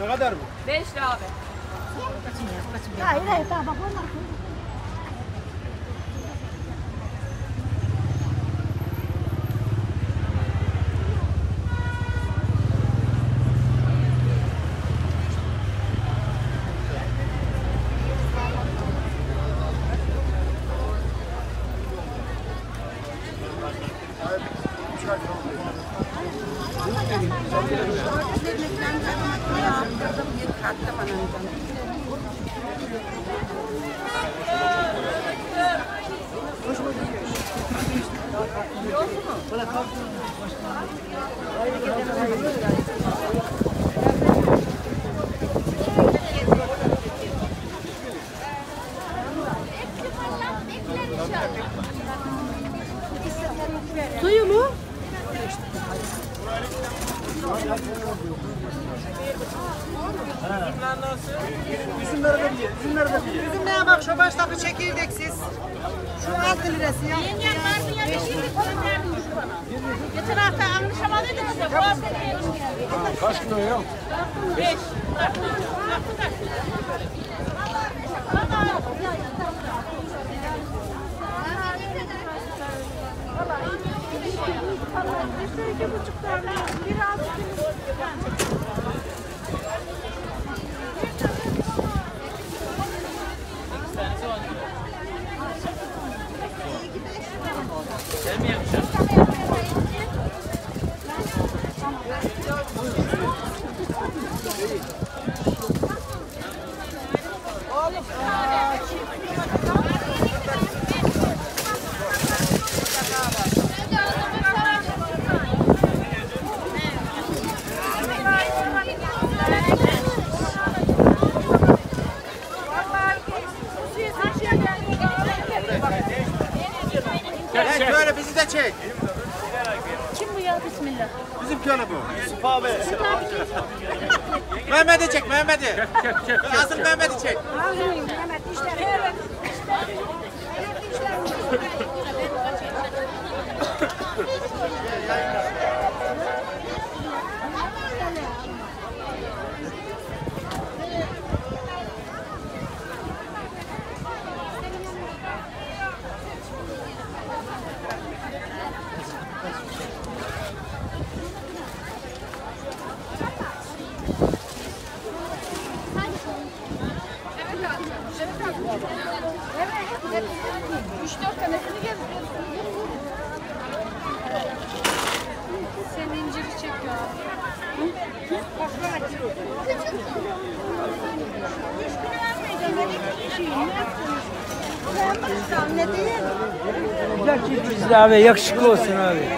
Ne kadar bu? 5 lira abi. Hayır hayır tamam bak onlar. Suyu mu? Üzümleri de bir ye. Üzümleri de bir ye. Üzümlere bak şu baştaki çekirdeksiz. Şu 6 lirası ya. Yengem Barbunya bir şey mi göndermiş bana? Geçen hafta anlaşamadıydınız ya. Bu hafta ne? Kaç kilo yok? 5. Çek böyle bizi de çek. Kim bu ya? Bismillah. Bizim köyü bu. Yusuf abi. Mehmet'i çek Mehmet'i. Çek çek çek. Asıl Mehmet'i çek. Üç 3-4 tanesini gezdiriyorsunuz. Sen inciri çekiyor. Bak bak. Güzel çift abi, yakışıklı olsun abi.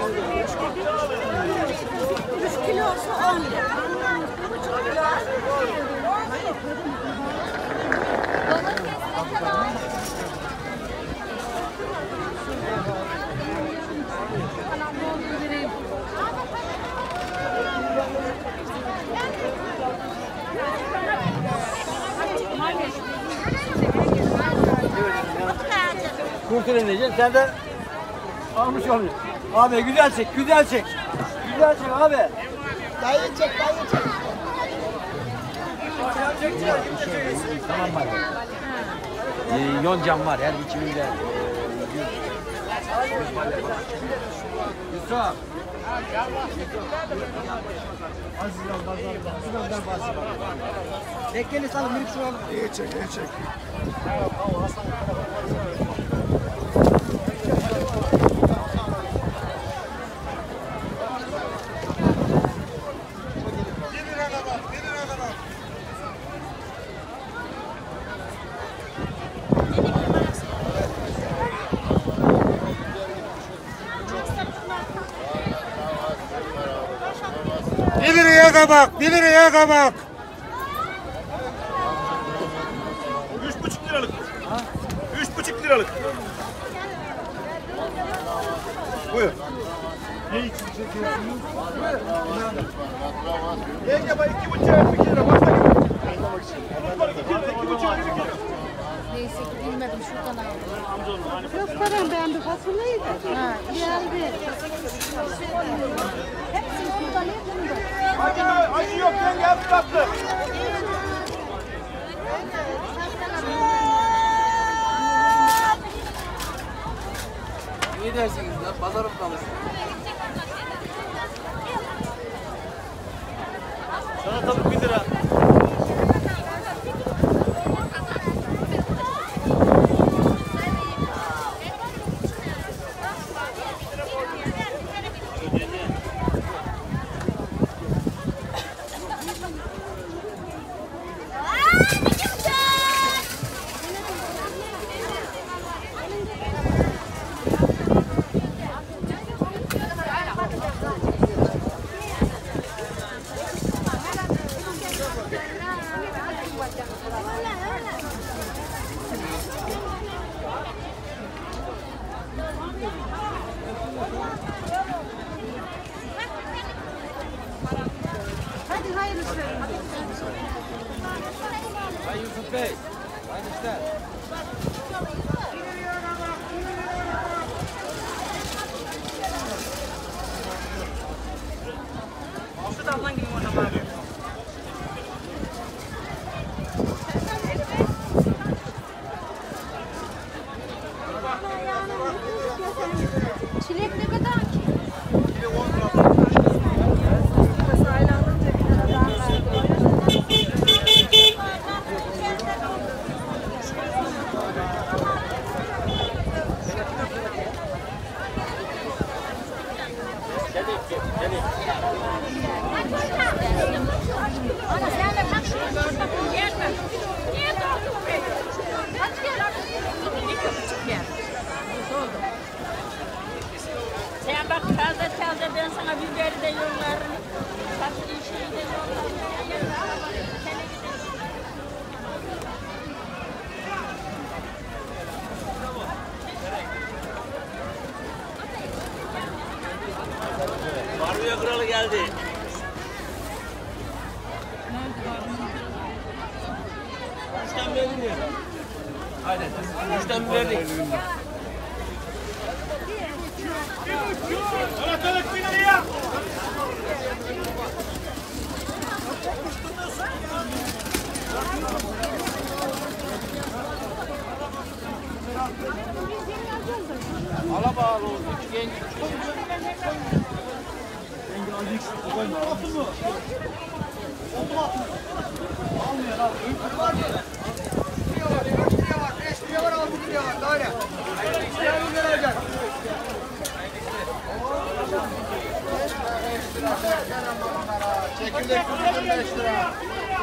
Kurtulayım diyeceksin. Sen de almış oluyorsun. Abi güzel çek, güzel çek. Güzel çek abi. Dayı çek dayı çek. Tamam var. Ee, yoncam var her biçiminde. Yusuf. Tekkeli salın minik şunu alın. İyi çek iyi çek. Bir liraya kabak, bir liraya kabak. Üç buçuk liralık. Üç buçuk liralık. Buyur. Ne için çekiyorsunuz? Yenge bak iki buçuk iki buçuk bir kere. Neyse ki bilmedim şuradan aldım. Yok param ben bir fasulyeydi. Ha, geldi. Tatlı. İyi dersiniz lan. Pazarım kalır. Salatalık 1 lira. I understand. Şuradan lan. Barbunya kralı geldi. Üçten verdik mi? Aynen. Üçten verdik. Salatalık 1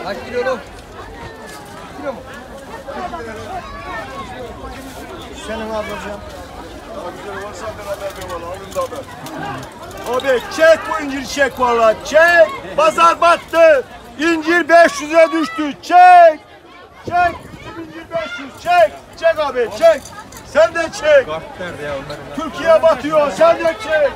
Kaç kilo oğlum? Senin ablacığım. Abi çek bu incir çek valla çek. Pazar battı. İncir 500'e düştü. Çek. Çek. İncir 500 çek. Çek abi çek. Sen de çek. Türkiye batıyor. Sen de çek.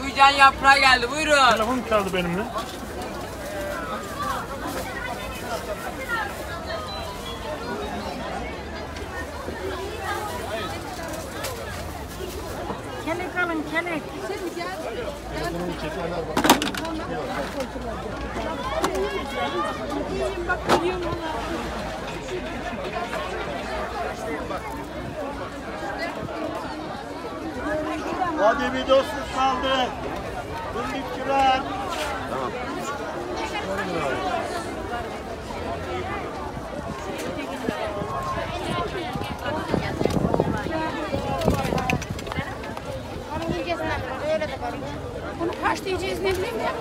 Kuyucan yaprağı geldi buyurun. Telefon çaldı benimle. Kelek alın kelek. Hadi bir dostluk kaldı. Birlik kibar. Tamam. Bunu kaç diyeceğiz ne bileyim ya.